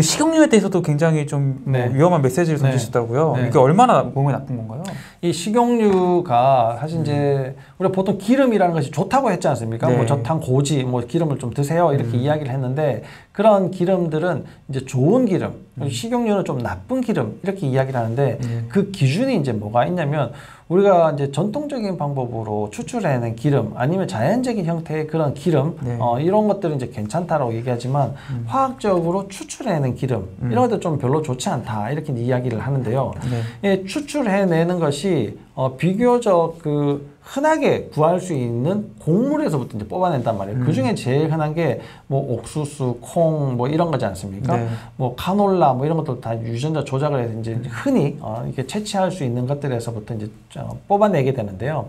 그 식용유에 대해서도 굉장히 좀뭐 네. 위험한 메시지를 네. 던지셨다고요. 네. 이게 얼마나 몸에 나쁜 건가요? 이 식용유가 사실 이제 우리가 보통 기름이라는 것이 좋다고 했지 않습니까? 네. 뭐 저탄 고지, 뭐 기름을 좀 드세요 이렇게 이야기를 했는데 그런 기름들은 이제 좋은 기름, 식용유는 좀 나쁜 기름 이렇게 이야기를 하는데 네. 그 기준이 이제 뭐가 있냐면 우리가 이제 전통적인 방법으로 추출해낸 기름 아니면 자연적인 형태의 그런 기름 네. 어, 이런 것들은 이제 괜찮다라고 얘기하지만 화학적으로 추출해낸 기름 이런 것들 좀 별로 좋지 않다 이렇게 이야기를 하는데요. 네. 예, 추출해내는 것이 어, 비교적 그 흔하게 구할 수 있는 곡물에서부터 이제 뽑아낸단 말이에요. 그 중에 제일 흔한 게 뭐 옥수수, 콩 뭐 이런 거지 않습니까? 네. 뭐 카놀라 뭐 이런 것도 다 유전자 조작을 해서 이제 흔히 어, 이렇게 채취할 수 있는 것들에서부터 이제 어, 뽑아내게 되는데요.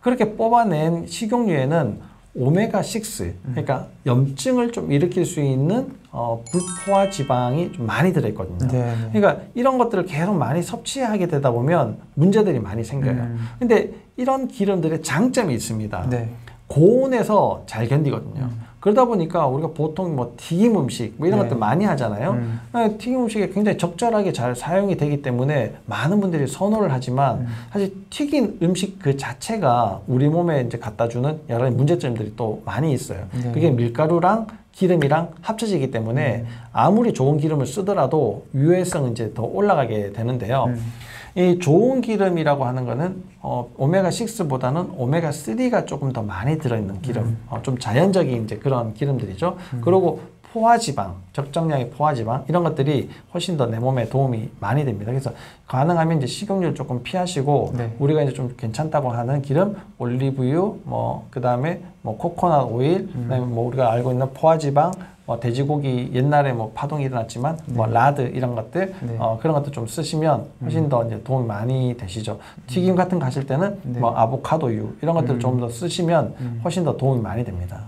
그렇게 뽑아낸 식용유에는 오메가 6, 그러니까 염증을 좀 일으킬 수 있는 어, 불포화 지방이 좀 많이 들어있거든요. 네. 네. 그러니까 이런 것들을 계속 많이 섭취하게 되다 보면 문제들이 많이 생겨요. 음. 근데 이런 기름들의 장점이 있습니다. 네. 고온에서 잘 견디거든요. 그러다 보니까 우리가 보통 뭐 튀김 음식 뭐 이런 네. 것들 많이 하잖아요. 음. 어, 튀김 음식에 굉장히 적절하게 잘 사용이 되기 때문에 많은 분들이 선호를 하지만 음. 사실 튀긴 음식 그 자체가 우리 몸에 이제 갖다 주는 여러 가지 문제점들이 또 많이 있어요. 네. 그게 밀가루랑 기름이랑 합쳐지기 때문에 아무리 좋은 기름을 쓰더라도 유해성은 이제 더 올라가게 되는데요. 음. 이 좋은 기름이라고 하는 거는 어, 오메가 6보다는 오메가 3가 조금 더 많이 들어있는 기름, 어, 좀 자연적인 이제 그런 기름들이죠. 그리고 포화지방, 적정량의 포화지방 이런 것들이 훨씬 더 내 몸에 도움이 많이 됩니다. 그래서 가능하면 이제 식용유를 조금 피하시고 네. 우리가 이제 좀 괜찮다고 하는 기름, 올리브유, 뭐 그다음에 뭐 코코넛 오일, 그다음에 뭐 우리가 알고 있는 포화지방, 뭐 돼지고기 옛날에 뭐 파동이 일어났지만 뭐 라드 이런 것들 네. 어, 그런 것들 좀 쓰시면 훨씬 더 이제 도움이 많이 되시죠. 튀김 같은 거 하실 때는 네. 뭐 아보카도유 이런 것들 을좀더 쓰시면 훨씬 더 도움이 많이 됩니다.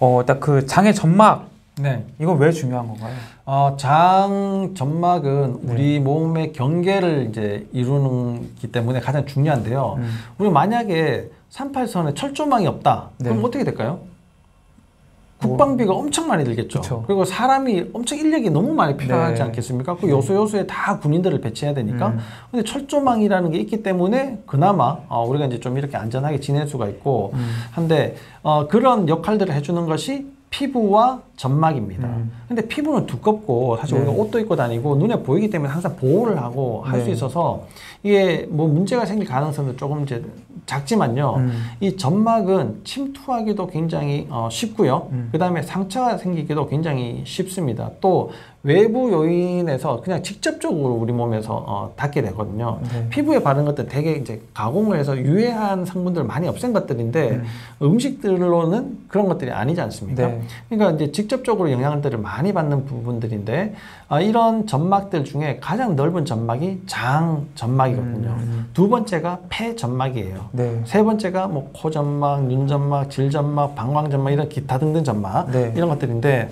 어, 딱 그 장의 점막 네. 이건 왜 중요한 건가요? 어, 장 점막은 네. 우리 몸의 경계를 이제 이루는기 때문에 가장 중요한데요. 음. 우리 만약에 38선에 철조망이 없다. 그럼 네. 어떻게 될까요? 국방비가 엄청 많이 들겠죠. 그쵸. 그리고 사람이 엄청 인력이 너무 많이 필요하지 네. 않겠습니까? 그 요소 요소에 다 군인들을 배치해야 되니까. 음. 근데 철조망이라는 게 있기 때문에 그나마 어, 우리가 이제 좀 이렇게 안전하게 지낼 수가 있고 음. 한데 어, 그런 역할들을 해주는 것이 피부와 점막입니다. 음. 근데 피부는 두껍고 사실 네. 우리가 옷도 입고 다니고 눈에 보이기 때문에 항상 보호를 하고 할수 네. 있어서 이게 뭐 문제가 생길 가능성도 조금 이제 작지만요. 음. 이 점막은 침투하기도 굉장히 어, 쉽고요. 음. 그 다음에 상처가 생기기도 굉장히 쉽습니다. 또 외부 요인에서 그냥 직접적으로 우리 몸에서 어, 닿게 되거든요. 네. 피부에 바른 것들 되게 이제 가공을 해서 유해한 성분들을 많이 없앤 것들인데 음. 음식들로는 그런 것들이 아니지 않습니까? 네. 그러니까 이제 직접적으로 영향들을 많이 받는 부분들인데 아, 이런 점막들 중에 가장 넓은 점막이 장 점막이거든요. 음. 두 번째가 폐 점막이에요. 네. 세 번째가 뭐 코 점막, 눈 점막, 질 점막, 방광 점막 이런 기타 등등 점막 네. 이런 것들인데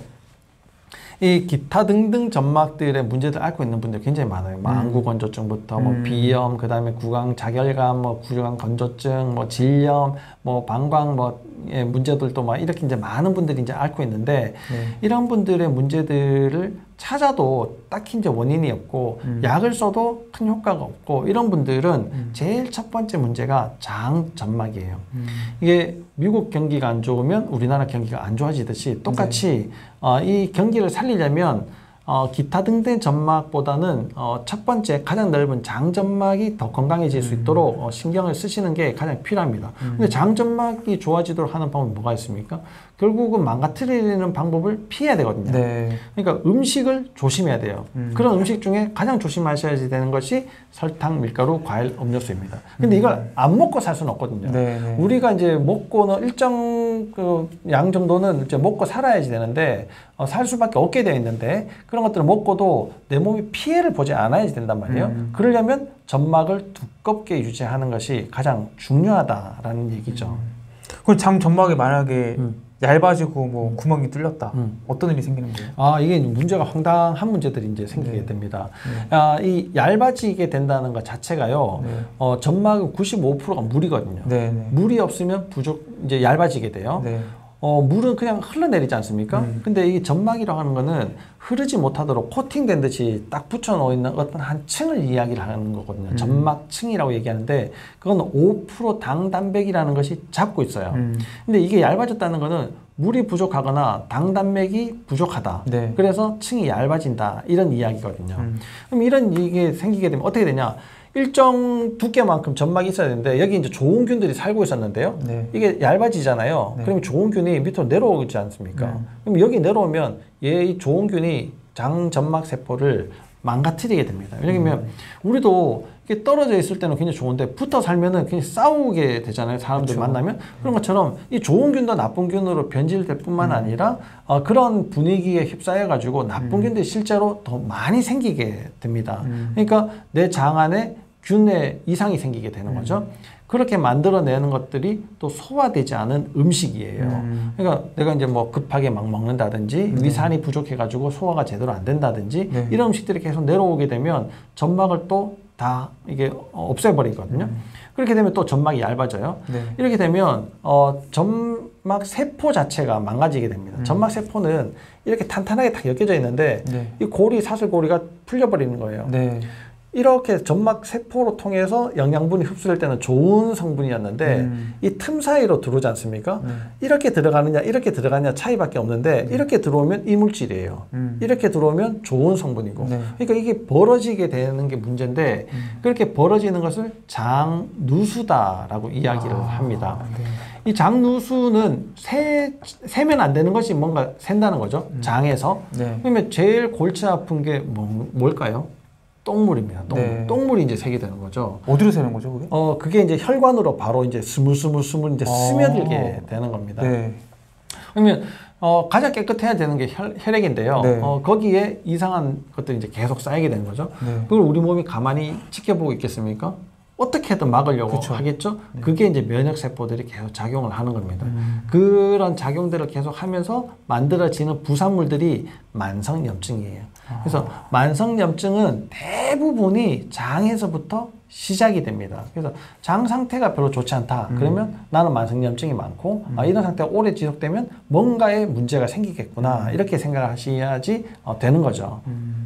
이 기타 등등 점막들의 문제들 앓고 있는 분들 굉장히 많아요. 뭐 음. 안구 건조증부터 뭐 음. 비염, 그다음에 구강 자결감, 뭐 구강 건조증, 뭐 질염, 뭐 방광 뭐의 문제들도 막 이렇게 이제 많은 분들이 이제 앓고 있는데 네. 이런 분들의 문제들을 찾아도 딱히 이제 원인이 없고 음. 약을 써도 큰 효과가 없고 이런 분들은 음. 제일 첫 번째 문제가 장 점막이에요. 음. 이게 미국 경기가 안 좋으면 우리나라 경기가 안 좋아지듯이 똑같이 어, 이 경기를 살리려면 어, 기타 등등 점막보다는 어, 첫 번째 가장 넓은 장 점막이 더 건강해질 수 있도록 어, 신경을 쓰시는 게 가장 필요합니다. 근데 장 점막이 좋아지도록 하는 방법이 뭐가 있습니까? 결국은 망가뜨리는 방법을 피해야 되거든요. 네. 그러니까 음식을 조심해야 돼요. 음. 그런 음식 중에 가장 조심하셔야 되는 것이 설탕, 밀가루, 과일, 음료수입니다. 근데 이걸 안 먹고 살 수는 없거든요. 음. 네. 네. 우리가 이제 먹고는 일정 그 양 정도는 이제 먹고 살아야지 되는데 어, 살 수밖에 없게 되어 있는데 그런 것들을 먹고도 내 몸이 피해를 보지 않아야지 된단 말이에요. 음. 그러려면 점막을 두껍게 유지하는 것이 가장 중요하다라는 얘기죠. 그럼 장 점막이 만약에 음. 얇아지고 뭐 구멍이 뚫렸다. 음. 어떤 일이 생기는 거예요? 아 이게 문제가 황당한 문제들이 이제 생기게 네. 됩니다. 네. 아, 이 얇아지게 된다는 것 자체가요. 네. 어, 점막은 95%가 물이거든요. 네. 네. 물이 없으면 부족 이제 얇아지게 돼요. 네. 어, 물은 그냥 흘러내리지 않습니까? 음. 근데 이 점막이라고 하는 거는 흐르지 못하도록 코팅된 듯이 딱 붙여 놓는 어떤 한 층을 이야기를 하는 거거든요. 음. 점막층이라고 얘기하는데 그건 5% 당단백이라는 것이 잡고 있어요. 음. 근데 이게 얇아졌다는 거는 물이 부족하거나 당단맥이 부족하다. 네. 그래서 층이 얇아진다. 이런 이야기거든요. 음. 그럼 이런 이게 생기게 되면 어떻게 되냐? 일정 두께만큼 점막이 있어야 되는데 여기 이제 좋은 균들이 살고 있었는데요. 네. 이게 얇아지잖아요. 네. 그러면 좋은 균이 밑으로 내려오지 않습니까? 음. 그럼 여기 내려오면 얘이 좋은 균이 장 점막 세포를 망가뜨리게 됩니다. 왜냐면 음. 우리도 이게 떨어져 있을 때는 굉장히 좋은데 붙어 살면은 굉장히 싸우게 되잖아요. 사람들 그쵸. 만나면 그런 것처럼 이 좋은 균도 나쁜 균으로 변질될 뿐만 음. 아니라 어, 그런 분위기에 휩싸여 가지고 나쁜 음. 균들이 실제로 더 많이 생기게 됩니다. 음. 그러니까 내 장 안에 균의 이상이 생기게 되는 음. 거죠. 그렇게 만들어내는 것들이 또 소화되지 않은 음식이에요. 음. 그러니까 내가 이제 뭐 급하게 막 먹는다든지 네. 위산이 부족해가지고 소화가 제대로 안 된다든지 네. 이런 음식들이 계속 내려오게 되면 점막을 또 다 이게 어, 없애버리거든요. 음. 그렇게 되면 또 점막이 얇아져요. 네. 이렇게 되면 어, 점막 세포 자체가 망가지게 됩니다. 음. 점막 세포는 이렇게 탄탄하게 딱 엮여져 있는데 네. 이 고리 사슬 고리가 풀려버리는 거예요. 네. 이렇게 점막 세포로 통해서 영양분이 흡수될 때는 좋은 성분이었는데 음. 이틈 사이로 들어오지 않습니까? 네. 이렇게 들어가느냐 이렇게 들어가느냐 차이밖에 없는데 이렇게 들어오면 이물질이에요. 음. 이렇게 들어오면 좋은 성분이고. 네. 그러니까 이게 벌어지게 되는 게 문제인데 음. 그렇게 벌어지는 것을 장누수다라고 이야기를 아, 합니다. 네. 이 장누수는 세, 세면 안 되는 것이 뭔가 샌다는 거죠. 음. 장에서. 네. 그러면 제일 골치 아픈 게 뭐, 뭘까요? 똥물입니다. 똥물. 네. 똥물이 이제 새게 되는 거죠. 어디로 새는 거죠, 그게? 어, 그게 이제 혈관으로 바로 이제 스물스물스물 이제 아. 스며들게 되는 겁니다. 네. 그러면 어, 가장 깨끗해야 되는 게 혈, 혈액인데요. 네. 어, 거기에 이상한 것들이 이제 계속 쌓이게 되는 거죠. 네. 그걸 우리 몸이 가만히 지켜보고 있겠습니까? 어떻게든 막으려고 그쵸. 하겠죠. 그게 이제 면역 세포들이 계속 작용을 하는 겁니다. 음. 그런 작용들을 계속 하면서 만들어지는 부산물들이 만성 염증이에요. 그래서 만성염증은 대부분이 장에서부터 시작이 됩니다. 그래서 장 상태가 별로 좋지 않다. 음. 그러면 나는 만성염증이 많고 아, 이런 상태가 오래 지속되면 뭔가에 문제가 생기겠구나. 이렇게 생각하셔야지 어, 되는 거죠. 음.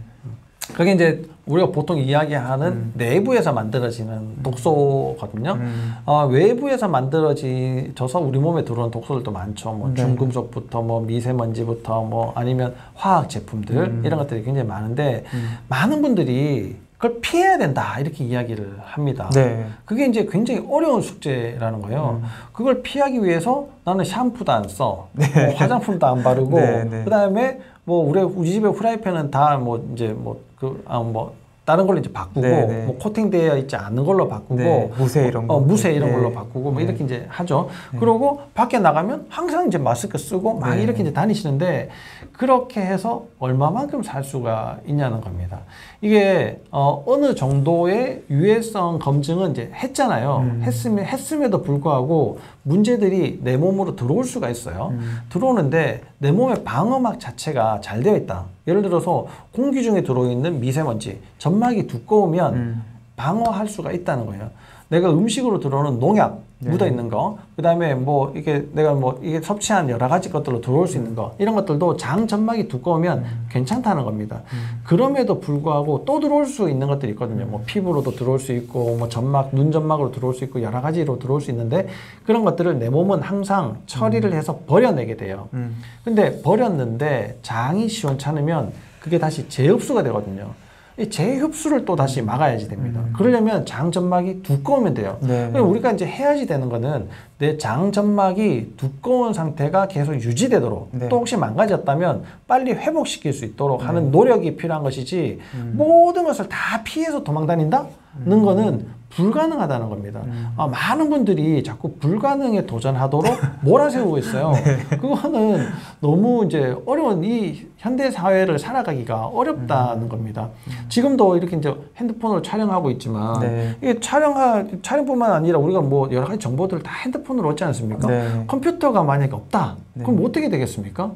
그게 이제 우리가 보통 이야기하는 음. 내부에서 만들어지는 독소거든요. 음. 어, 외부에서 만들어져서 우리 몸에 들어오는 독소들도 많죠. 뭐 네. 중금속부터 뭐 미세먼지부터 뭐 아니면 화학 제품들 음. 이런 것들이 굉장히 많은데 음. 많은 분들이 그걸 피해야 된다 이렇게 이야기를 합니다. 네. 그게 이제 굉장히 어려운 숙제라는 거예요. 음. 그걸 피하기 위해서 나는 샴푸도 안 써, 뭐 화장품도 안 바르고, 네, 네. 그다음에 뭐 우리 우리 집에 후라이팬은 다 뭐 이제 뭐그아뭐 다른 걸로 이제 바꾸고 네, 네. 뭐 코팅되어 있지 않은 걸로 바꾸고 네. 무쇠 이런 거. 어, 무쇠 이런 네. 걸로 바꾸고 뭐 네. 이렇게 이제 하죠. 그리고 밖에 나가면 항상 이제 마스크 쓰고 막 네. 이렇게 이제 다니시는데 그렇게 해서 얼마만큼 살 수가 있냐는 겁니다. 이게 어, 어느 정도의 유해성 검증은 이제 했잖아요. 음. 했으면 했음에도 불구하고 문제들이 내 몸으로 들어올 수가 있어요. 음. 들어오는데 내 몸의 방어막 자체가 잘 되어 있다. 예를 들어서 공기 중에 들어있는 미세먼지, 점막이 두꺼우면 음. 방어할 수가 있다는 거예요. 내가 음식으로 들어오는 농약 네. 묻어 있는 거, 그 다음에 뭐 이게 내가 뭐 이게 섭취한 여러 가지 것들로 들어올 수 있는 거, 이런 것들도 장 점막이 두꺼우면 괜찮다는 겁니다. 음. 그럼에도 불구하고 또 들어올 수 있는 것들이 있거든요. 뭐 피부로도 들어올 수 있고, 뭐 점막, 눈 점막으로 들어올 수 있고 여러 가지로 들어올 수 있는데 그런 것들을 내 몸은 항상 처리를 해서 버려내게 돼요. 음. 근데 버렸는데 장이 시원찮으면 그게 다시 재흡수가 되거든요. 이 재흡수를 또 다시 막아야지 됩니다. 음. 그러려면 장 점막이 두꺼우면 돼요. 네. 우리가 이제 해야지 되는 거는 내 장 점막이 두꺼운 상태가 계속 유지되도록 네. 또 혹시 망가졌다면 빨리 회복시킬 수 있도록 네. 하는 노력이 필요한 것이지 음. 모든 것을 다 피해서 도망 다닌다 는 거는 불가능하다는 겁니다. 음. 아, 많은 분들이 자꾸 불가능에 도전하도록 몰아세우고 있어요. 네. 그거는 너무 이제 어려운 이 현대 사회를 살아가기가 어렵다는 겁니다. 지금도 이렇게 이제 핸드폰으로 촬영하고 있지만 네. 이게 촬영하 촬영뿐만 아니라 우리가 뭐 여러 가지 정보들을 다 핸드폰으로 얻지 않습니까? 네. 컴퓨터가 만약에 없다. 네. 그럼 어떻게 되겠습니까?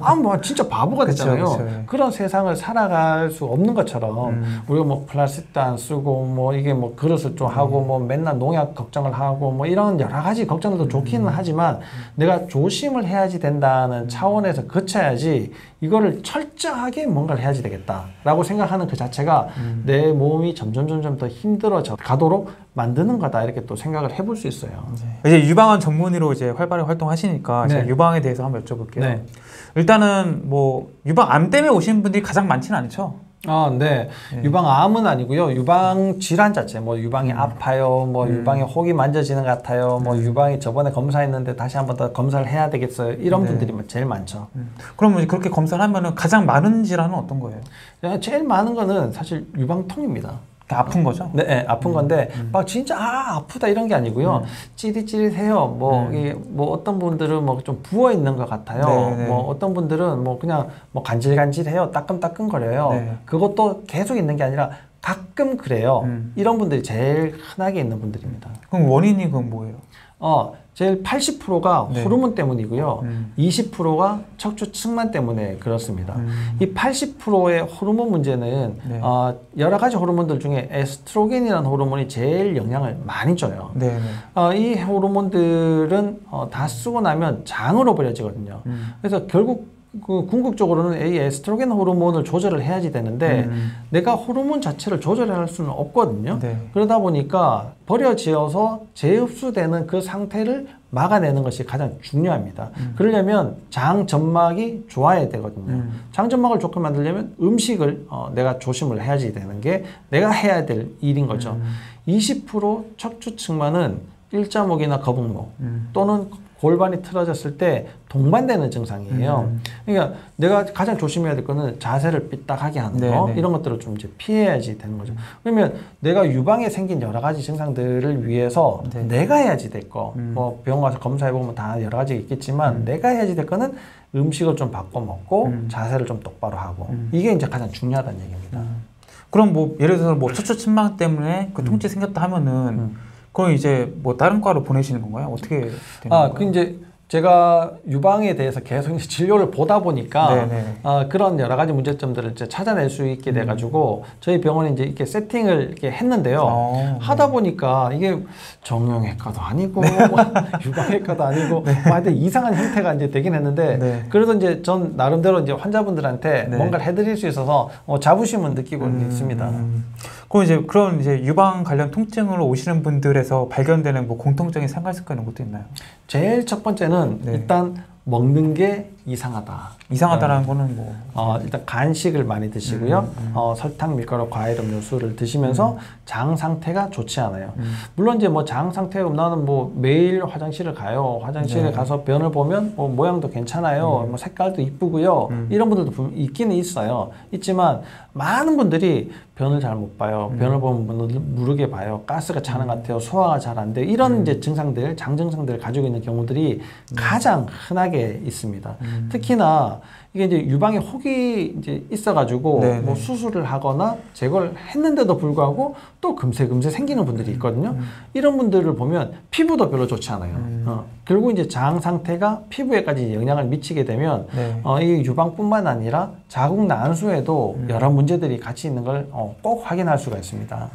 아, 뭐 진짜 바보가 그쵸, 됐잖아요. 그쵸, 예. 그런 세상을 살아갈 수 없는 것처럼 음. 우리가 뭐 플라스틱도 안 쓰고 뭐 이게 뭐 그릇을 좀 하고 음. 뭐 맨날 농약 걱정을 하고 뭐 이런 여러 가지 걱정들도 좋기는 음. 하지만 내가 조심을 해야지 된다는 차원에서 거쳐야지 이거를 철저하게 뭔가를 해야지 되겠다라고 생각하는 그 자체가 음. 내 몸이 점점 점점 더 힘들어져 가도록 만드는 거다 이렇게 또 생각을 해볼 수 있어요. 이제 유방암 전문의로 이제 활발히 활동하시니까 제가 네. 유방에 대해서 한번 여쭤볼게요. 네. 일단은 뭐 유방암 때문에 오시는 분들이 가장 많지는 않죠. 아, 네. 네. 유방암은 아니고요. 유방 질환 자체, 뭐 유방이 아파요, 뭐 음. 유방에 혹이 만져지는 것 같아요, 뭐 음. 유방이 저번에 검사했는데 다시 한번 더 검사를 해야 되겠어요. 이런 네. 분들이 제일 많죠. 그러면 그렇게 검사를 하면은 가장 많은 질환은 어떤 거예요? 제일 많은 거는 사실 유방통입니다. 아픈 거죠? 네, 네, 아픈 건데 음. 막 진짜 아 아프다 이런 게 아니고요. 찌릿찌릿해요. 뭐 음. 이게 뭐 어떤 분들은 뭐 좀 부어 있는 것 같아요. 네, 네. 뭐 어떤 분들은 뭐 그냥 뭐 간질간질해요. 따끔따끔거려요. 네. 그것도 계속 있는 게 아니라 가끔 그래요. 음. 이런 분들이 제일 흔하게 있는 분들입니다. 그럼 원인이 그건 뭐예요? 어, 제일 80%가 네. 호르몬 때문이고요. 음. 20%가 척추 측만 때문에 그렇습니다. 음. 이 80%의 호르몬 문제는 네. 어, 여러 가지 호르몬들 중에 에스트로겐이라는 호르몬이 제일 영향을 많이 줘요. 네, 네. 어, 이 호르몬들은 어, 다 쓰고 나면 장으로 버려지거든요. 음. 그래서 결국 그 궁극적으로는 이 에스트로겐 호르몬을 조절을 해야지 되는데 음. 내가 호르몬 자체를 조절할 수는 없거든요. 네. 그러다 보니까 버려지어서 재흡수되는 그 상태를 막아내는 것이 가장 중요합니다. 그러려면 장 점막이 좋아야 되거든요. 음. 장 점막을 좋게 만들려면 음식을 어, 내가 조심을 해야지 되는 게 내가 해야 될 일인 거죠. 음. 20% 척추 측만은 일자목이나 거북목 음. 또는 골반이 틀어졌을 때 동반되는 증상이에요. 음. 그러니까 내가 가장 조심해야 될 거는 자세를 삐딱하게 하는 네, 거 네. 이런 것들을 좀 이제 피해야지 되는 거죠. 그러면 내가 유방에 생긴 여러 가지 증상들을 위해서 네. 내가 해야지 될 거, 음. 뭐 병원 가서 검사해 보면 다 여러 가지 있겠지만 음. 내가 해야지 될 거는 음식을 좀 바꿔 먹고 음. 자세를 좀 똑바로 하고 음. 이게 이제 가장 중요하다는 얘기입니다. 그럼 뭐 예를 들어서 뭐 척추 침막 때문에 그 통증이 생겼다 하면은 음. 그럼 이제 뭐 다른 과로 보내시는 건가요? 어떻게 되는 아, 건가요? 그 이제 제가 유방에 대해서 계속 이제 진료를 보다 보니까 네네. 어, 그런 여러 가지 문제점들을 이제 찾아낼 수 있게 음. 돼가지고 저희 병원에 이제 이렇게 세팅을 이렇게 했는데요. 어, 하다 보니까 이게 정형외과도 아니고 네. 유방외과도 아니고 뭐 하여튼 이상한 형태가 이제 되긴 했는데 네. 그래도 이제 전 나름대로 이제 환자분들한테 네. 뭔가를 해드릴 수 있어서 어, 자부심은 느끼고 음, 있습니다. 음. 그럼 이제 그런 이제 유방 관련 통증으로 오시는 분들에서 발견되는 뭐 공통적인 생활 습관 이런 것도 있나요? 제일 첫 번째는 네. 일단 먹는 게 이상하다. 이상하다라는 거는 뭐 어, 일단 간식을 많이 드시고요. 음, 음. 어, 설탕, 밀가루, 과일 음료 술을 드시면서 장 상태가 좋지 않아요. 음. 물론 이제 뭐 장 상태가 나는 뭐 매일 화장실을 가요. 화장실에 네. 가서 변을 보면 뭐 모양도 괜찮아요. 뭐 색깔도 이쁘고요. 음. 이런 분들도 있기는 있어요. 있지만 많은 분들이 변을 잘 못 봐요. 음. 변을 보면 뭐 무르게 봐요. 가스가 차는 것 같아요. 소화가 잘 안 돼요. 이런 음. 이제 증상들, 장 증상들을 가지고 있는 경우들이 가장 흔하게 있습니다. 음. 특히나 이게 이제 유방에 혹이 이제 있어가지고 네, 뭐 네. 수술을 하거나 제거를 했는데도 불구하고 또 금세 금세 생기는 분들이 있거든요. 음. 이런 분들을 보면 피부도 별로 좋지 않아요. 음. 어, 결국 이제 장 상태가 피부에까지 영향을 미치게 되면 네. 어, 이 유방뿐만 아니라 자궁 난수에도 음. 여러 문제들이 같이 있는 걸 어, 꼭 확인할 수가 있습니다.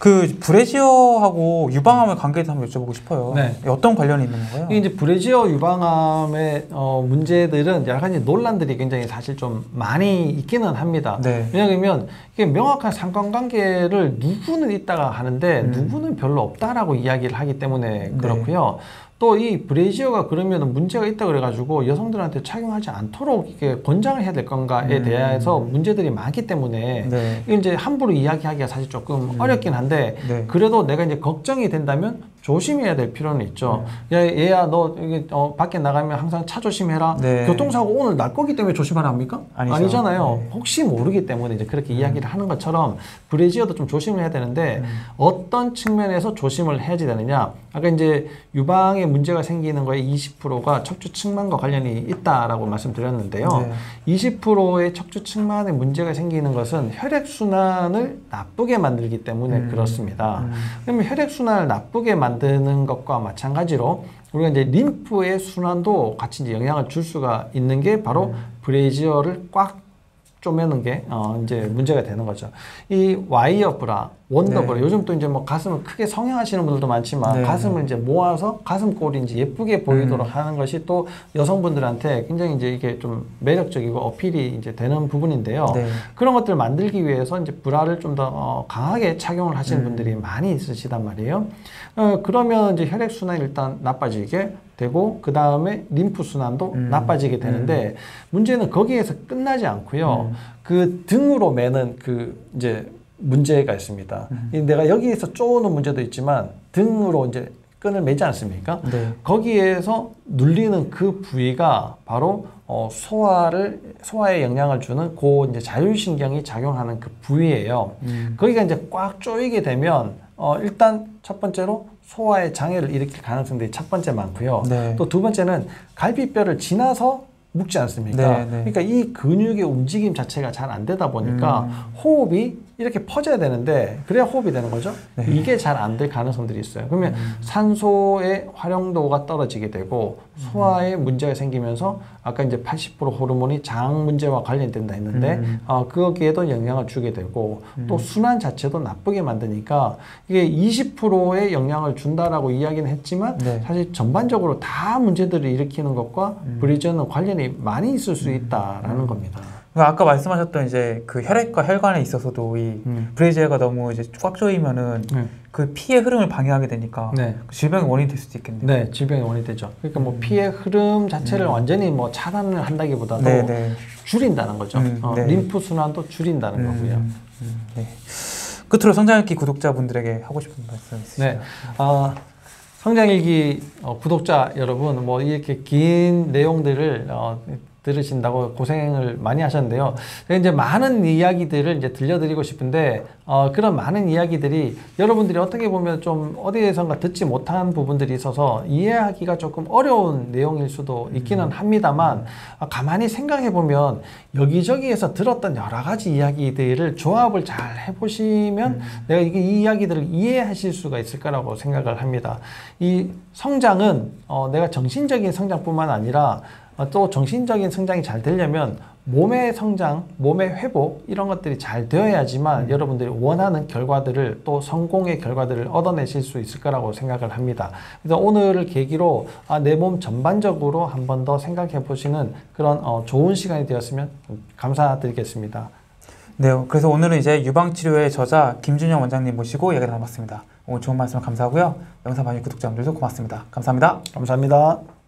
그 브레지어하고 유방암의 관계에 대해서 한번 여쭤보고 싶어요. 네. 어떤 관련이 있는? 이게 이제 브레지어 유방암의 어, 문제들은 여러 가지 논란들이 굉장히 사실 좀 많이 있기는 합니다. 네. 왜냐하면 이게 명확한 상관관계를 누구는 있다가 하는데 음. 누구는 별로 없다라고 이야기를 하기 때문에 네. 그렇고요. 또 이 브레지어가 그러면 문제가 있다 그래가지고 여성들한테 착용하지 않도록 이게 권장을 해야 될 건가에 음. 대해서 문제들이 많기 때문에 네. 이제 함부로 이야기하기가 사실 조금 어렵긴 한데 네. 그래도 내가 이제 걱정이 된다면 조심해야 될 필요는 있죠. 음. 야, 얘야, 너 여기 어, 밖에 나가면 항상 차 조심해라. 네. 교통사고 오늘 날 거기 때문에 조심하라 합니까? 아니죠. 잖아요 네. 음. 혹시 모르기 때문에 이제 그렇게 이야기를 하는 것처럼 브레지어도 좀 조심을 해야 되는데 음. 어떤 측면에서 조심을 해야지 되느냐? 아까 이제 유방에 문제가 생기는 거에 20%가 척추 측만과 관련이 있다라고 말씀드렸는데요. 네. 20%의 척추 측만에 문제가 생기는 것은 혈액 순환을 나쁘게 만들기 때문에 음. 그렇습니다. 음. 그러면 혈액 순환을 나쁘게 만 드는 것과 마찬가지로 우리가 이제 림프의 순환도 같이 이제 영향을 줄 수가 있는 게 바로 브래지어를 꽉 쪼매는 게 어, 이제 문제가 되는 거죠. 이 와이어 브라, 원더 네. 브라 요즘 또 이제 뭐 가슴을 크게 성형하시는 분들도 많지만 네. 가슴을 이제 모아서 가슴골이 이제 예쁘게 보이도록 음. 하는 것이 또 여성분들한테 굉장히 이제 이게 좀 매력적이고 어필이 이제 되는 부분인데요. 네. 그런 것들을 만들기 위해서 이제 브라를 좀더 어, 강하게 착용을 하시는 음. 분들이 많이 있으시단 말이에요. 어, 그러면 이제 혈액 순환이 일단 나빠지게 되고 그 다음에 림프 순환도 음. 나빠지게 되는데 문제는 거기에서 끝나지 않고요. 음. 그 등으로 매는 그 이제 문제가 있습니다. 음. 이 내가 여기에서 쪼는 문제도 있지만 등으로 이제 끈을 매지 않습니까? 네. 거기에서 눌리는 그 부위가 바로 어, 소화를 소화에 영향을 주는 고 이제 자율신경이 작용하는 그 부위예요. 음. 거기가 이제 꽉 조이게 되면 어, 일단 첫 번째로 소화에 장애를 일으킬 가능성들이 첫 번째 많고요. 네. 또두 번째는 갈비뼈를 지나서 묶지 않습니까? 네, 네. 그러니까 이 근육의 움직임 자체가 잘 안 되다 보니까 음. 호흡이 이렇게 퍼져야 되는데 그래야 호흡이 되는 거죠. 네. 이게 잘 안 될 가능성들이 있어요. 그러면 음. 산소의 활용도가 떨어지게 되고 소화에 문제가 생기면서 아까 이제 80% 호르몬이 장 문제와 관련된다 했는데 음. 어, 거기에도 영향을 주게 되고 또 순환 자체도 나쁘게 만드니까 이게 20%의 영향을 준다라고 이야기는 했지만 네. 사실 전반적으로 다 문제들을 일으키는 것과 브리저는 관련이 많이 있을 수 있다라는 겁니다. 그러니까 아까 말씀하셨던 이제 그 혈액과 혈관에 있어서도 이 음. 브레이즈가 너무 이제 꽉 조이면은 네. 그 피의 흐름을 방해하게 되니까 네. 그 질병의 원인이 될 수도 있겠네요. 네, 질병의 원인이 되죠. 그러니까 뭐 피의 흐름 자체를 완전히 뭐 차단을 한다기보다도 네, 네. 줄인다는 거죠. 음, 어, 네. 림프 순환도 줄인다는 거고요. 음, 음, 네. 끝으로 성장일기 구독자분들에게 하고 싶은 말씀 있으시죠? 네. 아, 성장일기 어, 구독자 여러분, 뭐 이렇게 긴 내용들을 어, 들으신다고 고생을 많이 하셨는데요. 이제 많은 이야기들을 이제 들려드리고 싶은데 어, 그런 많은 이야기들이 여러분들이 어떻게 보면 좀 어디에선가 듣지 못한 부분들이 있어서 이해하기가 조금 어려운 내용일 수도 있기는 합니다만 아, 가만히 생각해 보면 여기저기에서 들었던 여러 가지 이야기들을 조합을 잘 해보시면 내가 이게 이 이야기들을 이해하실 수가 있을 거라고 생각을 합니다. 이 성장은 어, 내가 정신적인 성장뿐만 아니라 어, 또 정신적인 성장이 잘 되려면 몸의 성장, 몸의 회복 이런 것들이 잘 되어야지만 여러분들이 원하는 결과들을 또 성공의 결과들을 얻어내실 수 있을 거라고 생각을 합니다. 그래서 오늘을 계기로 아, 내 몸 전반적으로 한 번 더 생각해 보시는 그런 어, 좋은 시간이 되었으면 감사드리겠습니다. 네, 그래서 오늘은 이제 유방치료의 저자 김준영 원장님 모시고 이야기 나눠봤습니다. 오늘 좋은 말씀 감사하고요. 영상 봐주신 구독자분들도 고맙습니다. 감사합니다. 감사합니다.